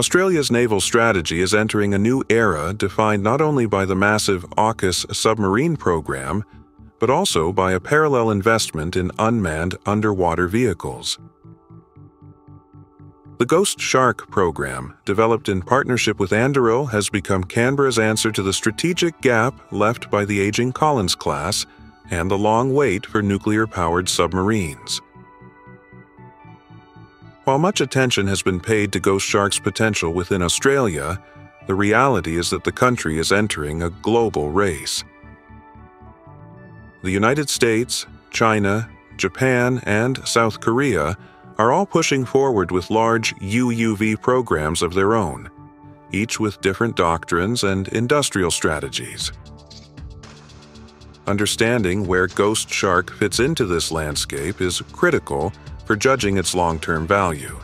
Australia's naval strategy is entering a new era defined not only by the massive AUKUS submarine program, but also by a parallel investment in unmanned underwater vehicles. The Ghost Shark program, developed in partnership with Anduril, has become Canberra's answer to the strategic gap left by the aging Collins class and the long wait for nuclear-powered submarines. While much attention has been paid to Ghost Shark's potential within Australia, the reality is that the country is entering a global race. The United States, China, Japan, and South Korea are all pushing forward with large UUV programs of their own, each with different doctrines and industrial strategies. Understanding where Ghost Shark fits into this landscape is critical for judging its long-term value.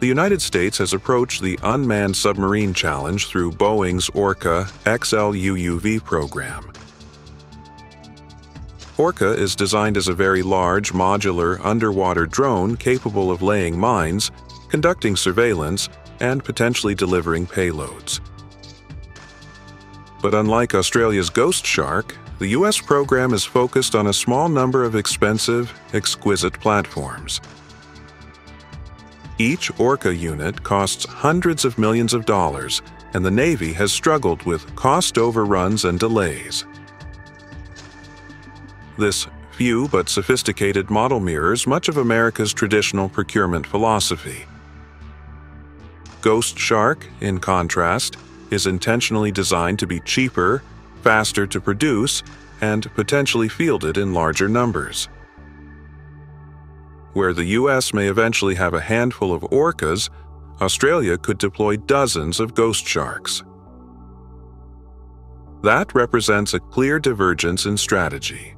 The United States has approached the unmanned submarine challenge through Boeing's Orca XL UUV program. Orca is designed as a very large, modular, underwater drone capable of laying mines, conducting surveillance, and potentially delivering payloads. But unlike Australia's Ghost Shark, the US program is focused on a small number of expensive, exquisite platforms. Each Orca unit costs hundreds of millions of dollars, and the Navy has struggled with cost overruns and delays. This few but sophisticated model mirrors much of America's traditional procurement philosophy. Ghost Shark, in contrast, is intentionally designed to be cheaper, faster to produce, and potentially fielded in larger numbers. Where the US may eventually have a handful of orcas, Australia could deploy dozens of ghost sharks. That represents a clear divergence in strategy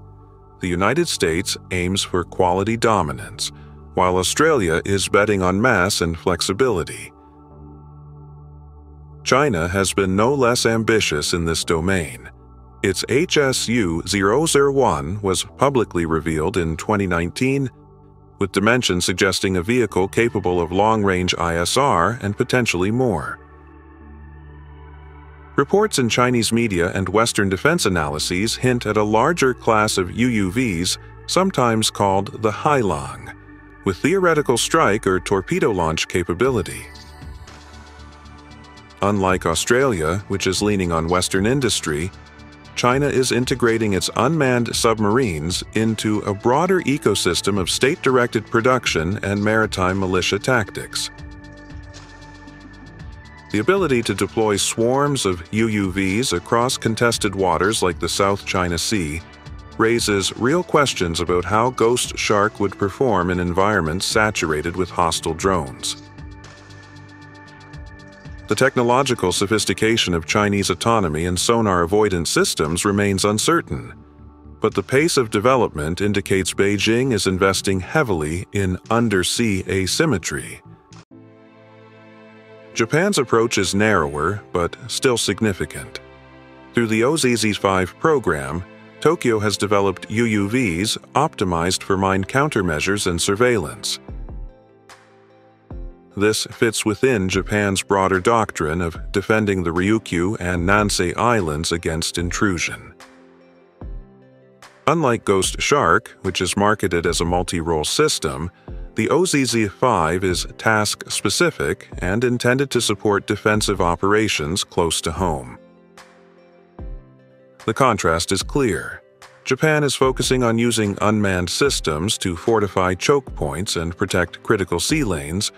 the United States aims for quality dominance, while Australia is betting on mass and flexibility. China has been no less ambitious in this domain. Its HSU 001 was publicly revealed in 2019, with dimensions suggesting a vehicle capable of long-range ISR and potentially more. Reports in Chinese media and Western defense analyses hint at a larger class of UUVs, sometimes called the Hailong, with theoretical strike or torpedo launch capability. Unlike Australia, which is leaning on Western industry, China is integrating its unmanned submarines into a broader ecosystem of state-directed production and maritime militia tactics. The ability to deploy swarms of UUVs across contested waters like the South China Sea raises real questions about how Ghost Shark would perform in environments saturated with hostile drones. The technological sophistication of Chinese autonomy and sonar avoidance systems remains uncertain, but the pace of development indicates Beijing is investing heavily in undersea asymmetry Japan's approach is narrower, but still significant. Through the OZZ-5 program, Tokyo has developed UUVs optimized for mine countermeasures and surveillance. This fits within Japan's broader doctrine of defending the Ryukyu and Nansei Islands against intrusion. Unlike Ghost Shark, which is marketed as a multi-role system, the OZZ-5 is task-specific and intended to support defensive operations close to home. The contrast is clear. Japan is focusing on using unmanned systems to fortify choke points and protect critical sea lanes,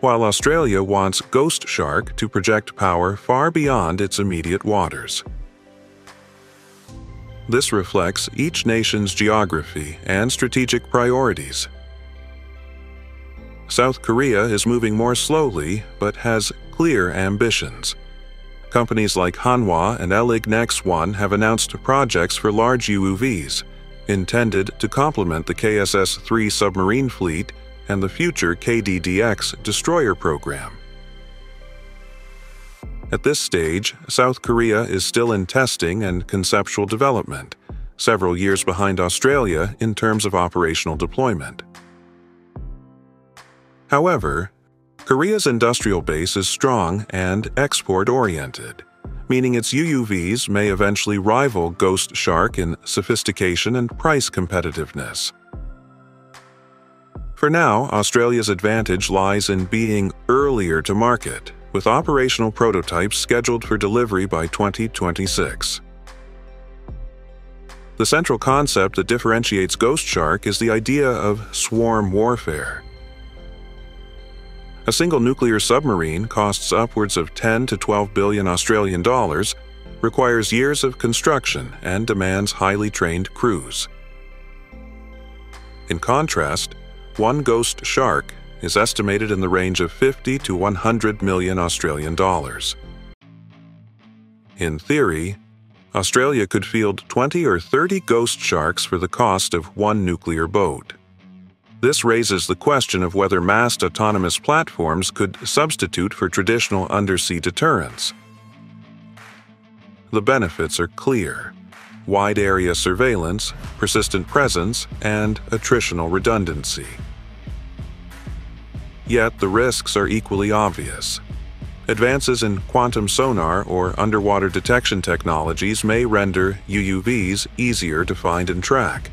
while Australia wants Ghost Shark to project power far beyond its immediate waters. This reflects each nation's geography and strategic priorities, South Korea is moving more slowly but has clear ambitions. Companies like Hanwha and LIG Nex1 have announced projects for large UUVs, intended to complement the KSS-3 submarine fleet and the future KDDX destroyer program. At this stage, South Korea is still in testing and conceptual development, several years behind Australia in terms of operational deployment. However, Korea's industrial base is strong and export-oriented, meaning its UUVs may eventually rival Ghost Shark in sophistication and price competitiveness. For now, Australia's advantage lies in being earlier to market, with operational prototypes scheduled for delivery by 2026. The central concept that differentiates Ghost Shark is the idea of swarm warfare. A single nuclear submarine costs upwards of 10 to 12 billion Australian dollars, requires years of construction, and demands highly trained crews. In contrast, one ghost shark is estimated in the range of 50 to 100 million Australian dollars. In theory, Australia could field 20 or 30 ghost sharks for the cost of one nuclear boat. This raises the question of whether massed autonomous platforms could substitute for traditional undersea deterrence. The benefits are clear wide area surveillance, persistent presence, and attritional redundancy. Yet the risks are equally obvious. Advances in quantum sonar or underwater detection technologies may render UUVs easier to find and track.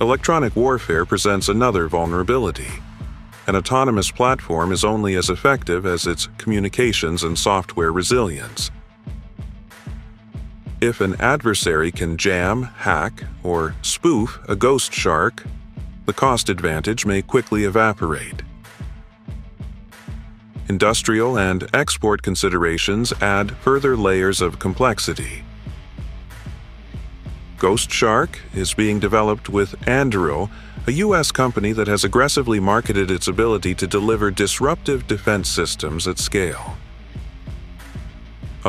Electronic warfare presents another vulnerability. An autonomous platform is only as effective as its communications and software resilience. If an adversary can jam, hack, or spoof a ghost shark, the cost advantage may quickly evaporate. Industrial and export considerations add further layers of complexity. Ghost Shark is being developed with Anduril, a U.S. company that has aggressively marketed its ability to deliver disruptive defense systems at scale.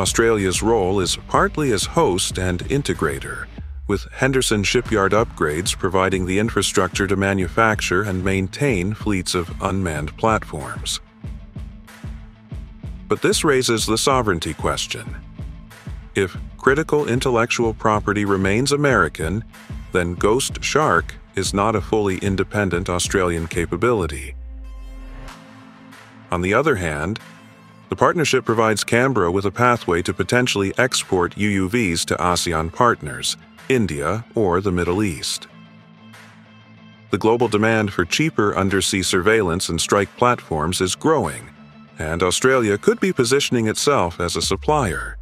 Australia's role is partly as host and integrator, with Henderson Shipyard Upgrades providing the infrastructure to manufacture and maintain fleets of unmanned platforms. But this raises the sovereignty question. If critical intellectual property remains American, then Ghost Shark is not a fully independent Australian capability. On the other hand, the partnership provides Canberra with a pathway to potentially export UUVs to ASEAN partners, India, or the Middle East. The global demand for cheaper undersea surveillance and strike platforms is growing, and Australia could be positioning itself as a supplier.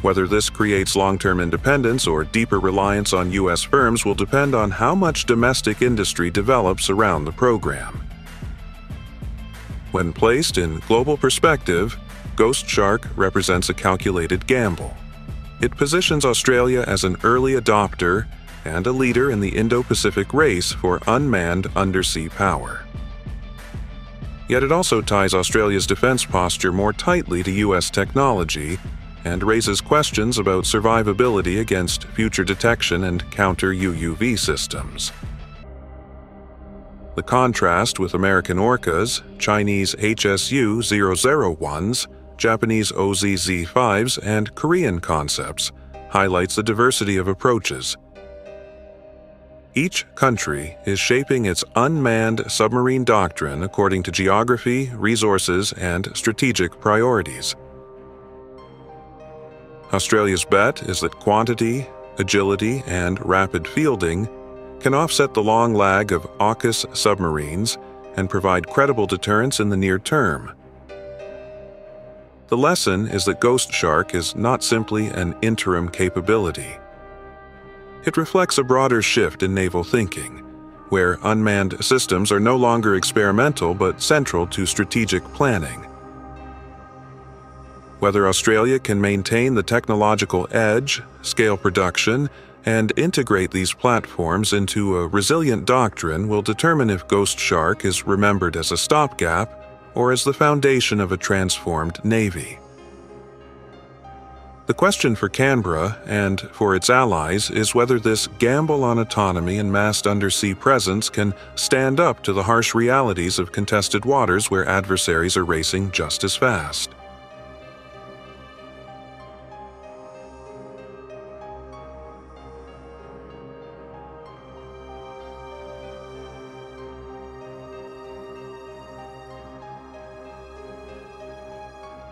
Whether this creates long-term independence or deeper reliance on U.S. firms will depend on how much domestic industry develops around the program. When placed in global perspective, Ghost Shark represents a calculated gamble. It positions Australia as an early adopter and a leader in the Indo-Pacific race for unmanned undersea power. Yet it also ties Australia's defense posture more tightly to U.S. technology and raises questions about survivability against future detection and counter UUV systems. The contrast with American Orcas, Chinese HSU 001s, Japanese OZZ-5s, and Korean concepts highlights the diversity of approaches. Each country is shaping its unmanned submarine doctrine according to geography, resources, and strategic priorities. Australia's bet is that quantity, agility, and rapid fielding can offset the long lag of AUKUS submarines and provide credible deterrence in the near term. The lesson is that Ghost Shark is not simply an interim capability. It reflects a broader shift in naval thinking, where unmanned systems are no longer experimental but central to strategic planning whether Australia can maintain the technological edge, scale production, and integrate these platforms into a resilient doctrine will determine if Ghost Shark is remembered as a stopgap or as the foundation of a transformed Navy. The question for Canberra and for its allies is whether this gamble on autonomy and massed undersea presence can stand up to the harsh realities of contested waters where adversaries are racing just as fast.